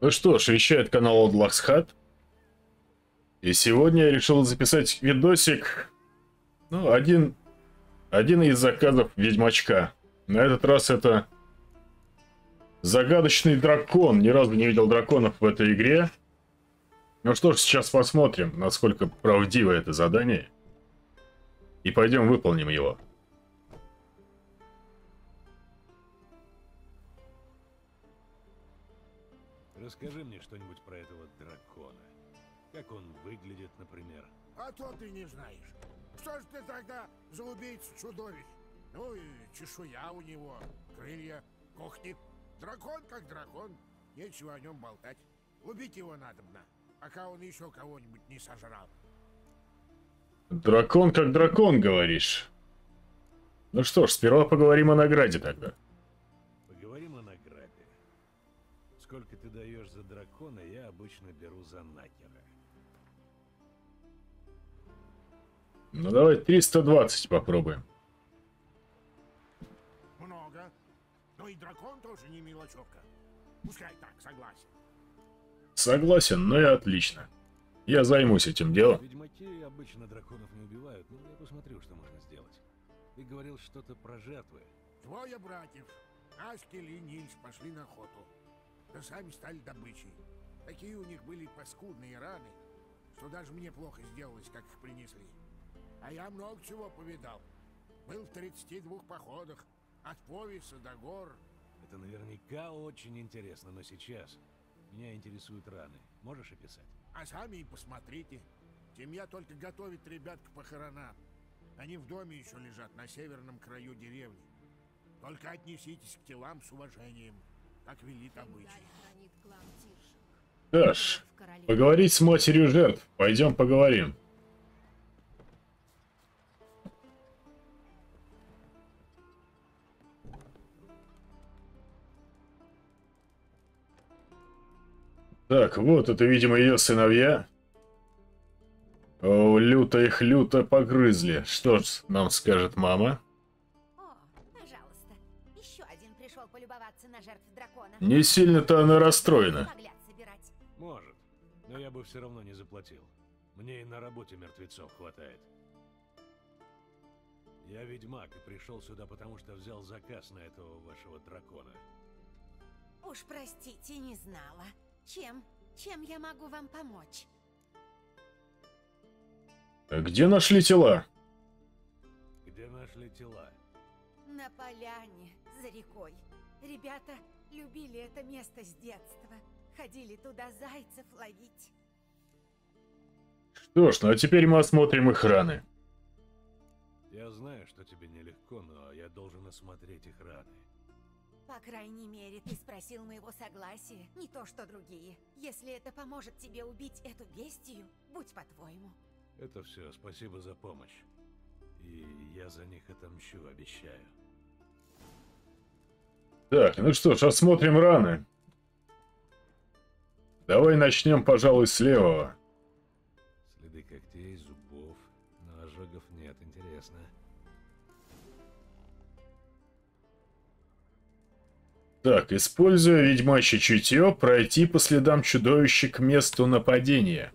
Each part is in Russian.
Ну что ж, вещает канал Одлахсхат. И сегодня я решил записать видосик. Ну, один, один из заказов Ведьмачка. На этот раз это загадочный дракон. Ни разу не видел драконов в этой игре. Ну что ж, сейчас посмотрим, насколько правдиво это задание. И пойдем выполним его. Расскажи мне что-нибудь про этого дракона. Как он выглядит, например. А то ты не знаешь. Что ж ты тогда за убийцу чудовищ? Ну и чешуя у него, крылья, кухни. Дракон как дракон, нечего о нем болтать. Убить его надобно, пока он еще кого-нибудь не сожрал. Дракон как дракон, говоришь? Ну что ж, сперва поговорим о награде тогда. Сколько ты даешь за дракона, я обычно беру за накера. Ну давай 320 попробуем. Много. Но и дракон тоже не мелочевка. Пускай так, согласен. Согласен, ну и отлично. Я займусь этим делом. Ведьмаки обычно драконов не убивают, но я посмотрю, что можно сделать. Ты говорил что-то про жертвы. Двое братьев, Аскель и Нильс, пошли на охоту. Да сами стали добычей. Такие у них были паскудные раны, что даже мне плохо сделалось, как их принесли. А я много чего повидал. Был в 32 походах, от Повиса до гор. Это наверняка очень интересно, но сейчас меня интересуют раны. Можешь описать? А сами и посмотрите. Семья только готовит ребят к похоронам. Они в доме еще лежат на северном краю деревни. Только отнеситесь к телам с уважением, как велит обычай. Даш, поговорить с матерью жертв. Пойдем поговорим. Так, вот это, видимо, ее сыновья. О, люто их люто погрызли. Что ж, нам скажет мама? Не сильно-то она расстроена. Может. Но я бы все равно не заплатил. Мне и на работе мертвецов хватает. Я ведьмак и пришел сюда, потому что взял заказ на этого вашего дракона. Уж простите, не знала. Чем? Чем я могу вам помочь? Где нашли тела? Где нашли тела? На поляне, за рекой. Ребята любили это место с детства. Ходили туда зайцев ловить. Что ж, ну а теперь мы осмотрим их раны. Я знаю, что тебе нелегко, но я должен осмотреть их раны. По крайней мере, ты спросил моего согласия, не то что другие. Если это поможет тебе убить эту бестию, будь по-твоему. Это все, спасибо за помощь. И я за них отомщу, обещаю. Так, ну что ж, осмотрим раны. Давай начнем, пожалуй, с левого. Следы когтей, зубов, но ожогов нет, интересно. Так, используя ведьмачье чутье, пройти по следам чудовища к месту нападения.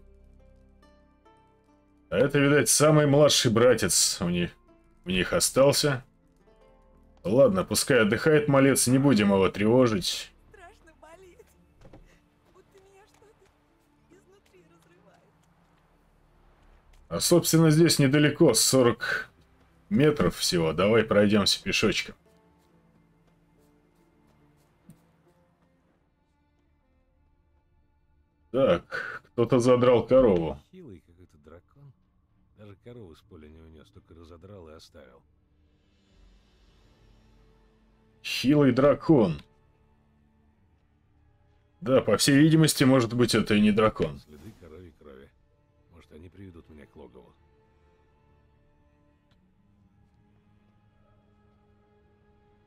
А это, видать, самый младший братец у них, у них остался. Ладно, пускай отдыхает малец, не будем его тревожить. Страшно болит. Будто меня что-то изнутри разрывает. А, собственно, здесь недалеко, 40 метров всего. Давай пройдемся пешочком. Так, кто-то задрал корову. Хилый какой-то дракон. Даже корову с поля не унес, только разодрал и оставил. Хилый дракон. Да, по всей видимости, может быть, это и не дракон. Следы коровьей крови. Может, они приведут меня к логову.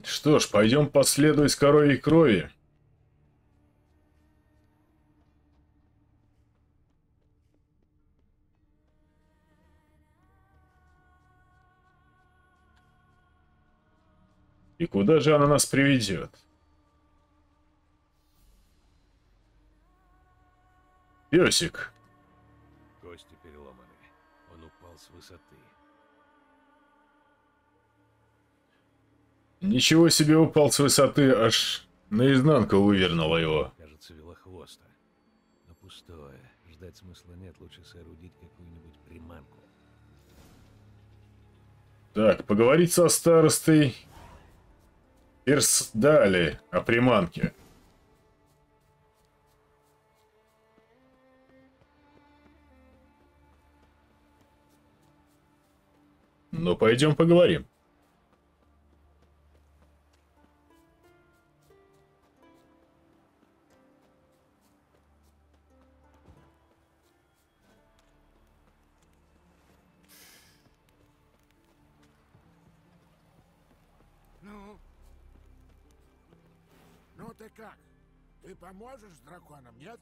Что ж, пойдем по следу из коровьей крови. И куда же она нас приведет? Песик. Кости переломаны. Он упал с высоты. Ничего себе упал с высоты, аж наизнанку вывернуло его. Кажется, велохвоста. Но пустое. Ждать смысла нет. Лучше соорудить какую-нибудь приманку. Так, поговорить со старостой Персдали о приманке. Ну, пойдем поговорим. Как? Ты поможешь с драконом, нет?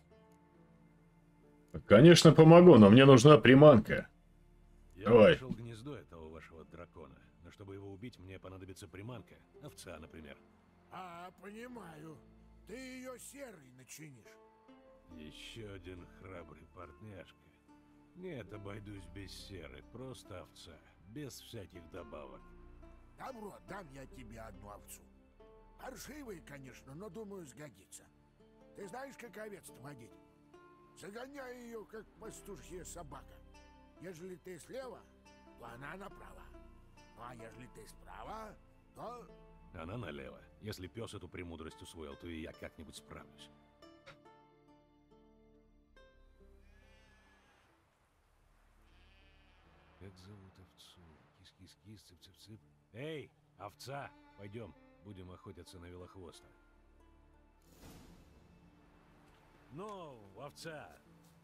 Конечно, помогу, но мне нужна приманка. Я Давай. нашел гнездо этого вашего дракона. Но чтобы его убить, мне понадобится приманка. Овца, например. А, понимаю. Ты ее серой начинишь. Еще один храбрый партняшка. Нет, обойдусь без серы. Просто овца. Без всяких добавок. Добро, дам я тебе одну овцу. Паршивые, конечно, но думаю, сгодится. Ты знаешь, как овец водить? Загоняй ее, как пастушья собака. Ежели ты слева, то она направо. Ну а ежели ты справа, то... Она налево. Если пес эту премудрость усвоил, то и я как-нибудь справлюсь. Как зовут овцу? Кис-кис-кис, цып-цып-цып. Эй, овца! Пойдем, будем охотиться на велохвоста. Ну, овца!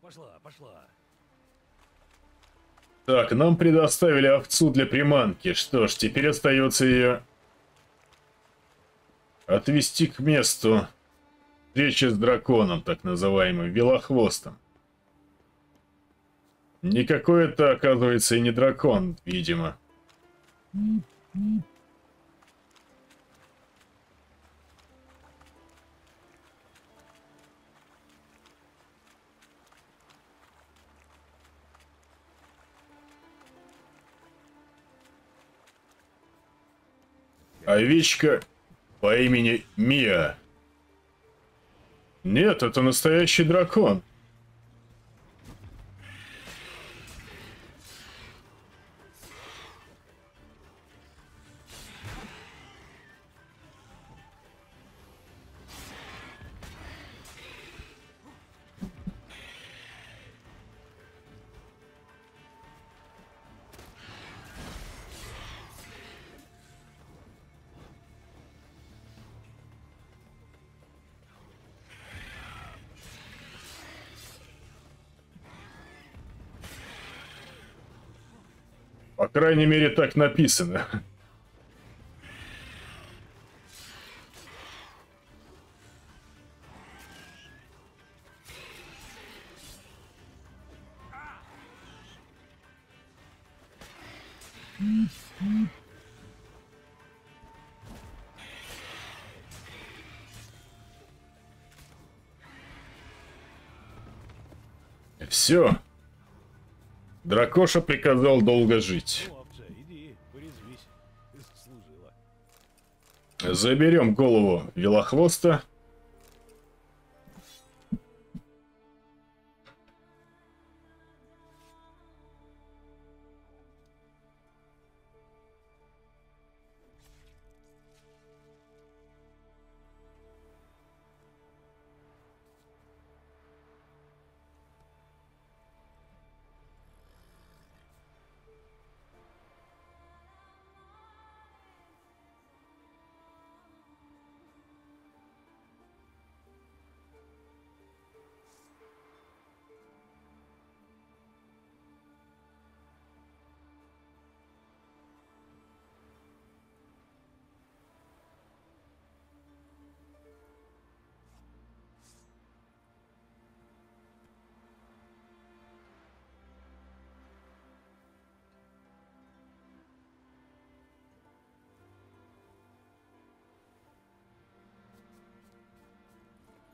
Пошла, пошла! Так, нам предоставили овцу для приманки. Что ж, теперь остается ее отвести к месту встречи с драконом, так называемым велохвостом. Никакой это, оказывается, и не дракон, видимо. Овечка по имени Мия. Нет, это настоящий дракон. По крайней мере, так написано. Все. Дракоша приказал долго жить. Заберем голову велохвоста.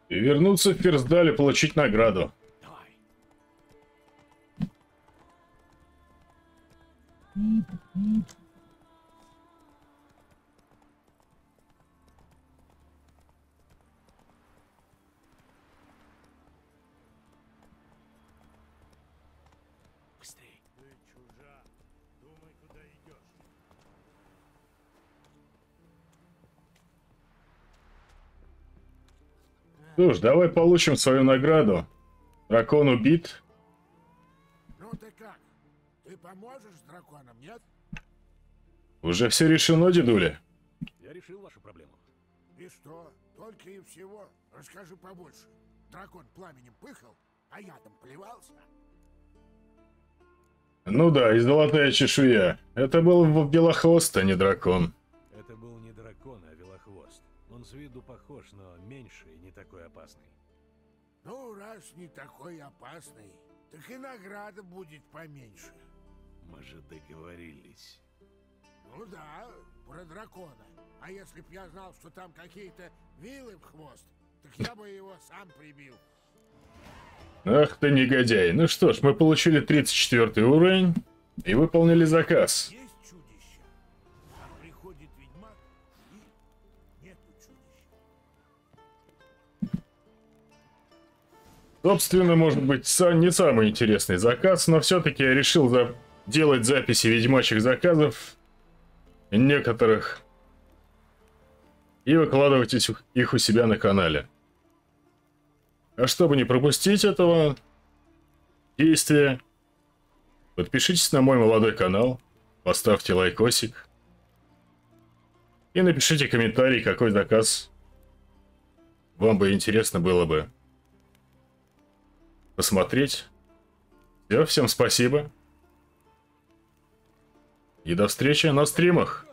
И вернуться в Ферсдаль и получить награду. Ты чужак. Думай, куда идешь. Что ж, давай получим свою награду. Дракон убит. Ну ты как? Ты поможешь с драконом, нет? Уже все решено, дедуля. Я решил вашу проблему. И что? Только и всего? Расскажи побольше. Дракон пламенем пыхал, а ядом плевался? Ну да, и золотая чешуя. Это был в- белохвост, а не дракон. Это был не дракон, а велохвост. Он с виду похож, но меньше и не такой опасный. Ну, раз не такой опасный, так и награда будет поменьше. Мы же договорились. Ну да, про дракона. А если б я знал, что там какие-то вилы в хвост, так я бы его сам прибил. Ах ты негодяй. Ну что ж, мы получили 34 уровень и выполнили заказ. Собственно, может быть, не самый интересный заказ, но все-таки я решил за- делать записи ведьмачьих заказов некоторых и выкладывать их у себя на канале. А чтобы не пропустить этого действия, подпишитесь на мой молодой канал, поставьте лайкосик и напишите комментарий, какой заказ вам бы интересно было бы посмотреть. Все, всем спасибо. И до встречи на стримах.